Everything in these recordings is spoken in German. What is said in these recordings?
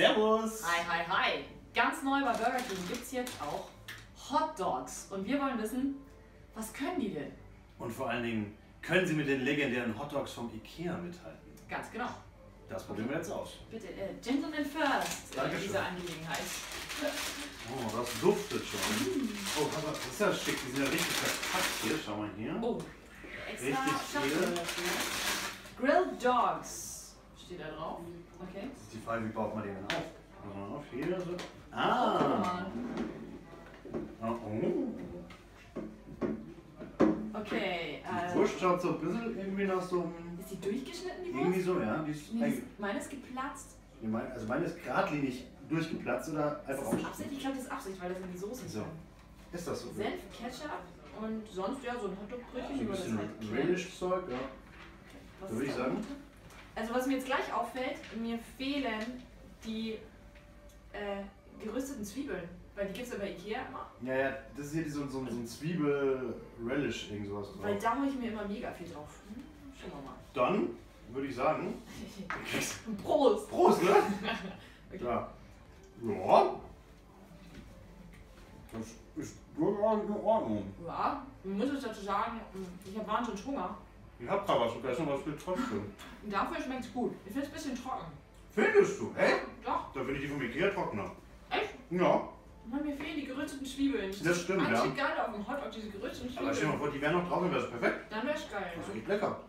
Servus! Hi, hi, hi! Ganz neu bei Burger King gibt es jetzt auch Hot Dogs. Und wir wollen wissen, was können die denn? Und vor allen Dingen, können Sie mit den legendären Hot Dogs vom Ikea mithalten? Ganz genau. Das probieren wir jetzt aus. Bitte, äh, Gentlemen first in Dankeschön. dieser Angelegenheit. Oh, das duftet schon. Oh, aber das ist ja schick. Die sind ja richtig verpackt hier. Schau mal hier. Oh, extra Richtig dafür. Grilled Dogs steht da drauf. Okay. Das ist die Frage, wie baut man den denn auf? Also auf hier so. Ah! Oh, oh. Okay, Die äh, Wurst schaut so ein bisschen irgendwie nach so einem. ist die durchgeschnitten, die Irgendwie Wurst? so, ja. Die ist Nee, ist- meine ist geplatzt. Nee, mein- Also meine ist geradlinig durchgeplatzt oder einfach ist. Absicht? Ich glaube, das ist Absicht, weil das in die Soße So. drin. Ist das so? Senf, Ketchup und sonst ja so ein Hotdog-Brötchen, Ein man das bisschen halt. Relish-Zeug, ja. Was So würde ist ich da sagen. drunter? Also was mir jetzt gleich auffällt, mir fehlen die äh, gerösteten Zwiebeln. Weil die gibt es ja bei Ikea immer. Ja, ja, das ist hier so, so, so ein Zwiebel-Relish, irgend sowas Weil drauf. da hole ich mir immer mega viel drauf. Hm? Schauen wir mal. Dann würde ich sagen, Prost! Prost, ne? Okay. Ja. Ja. Das ist durchaus in Ordnung. Ja, man muss es dazu sagen, ich habe wahnsinnig Hunger. Ich hab Tabasco essen, aber es geht trotzdem. Und dafür schmeckt es gut. Ich finde es ein bisschen trocken. Findest du? Hä? Doch, Da finde ich die vom Ikea trockener. echt? Ja. Mann, mir fehlen die gerösteten Zwiebeln. Das stimmt, ja. geil auf dem Hotdog, diese gerösteten Aber stell dir mal Zwiebeln. vor, die wären noch drauf, dann wäre das perfekt. Dann wäre es geil. Das ist echt lecker.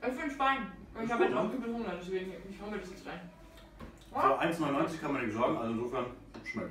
Ich finde es fein. Ich Ist habe jetzt auch übel Hunger, deswegen ich hau mir das jetzt rein. Für 1,99 kann man nichts sagen, also insofern schmeckt.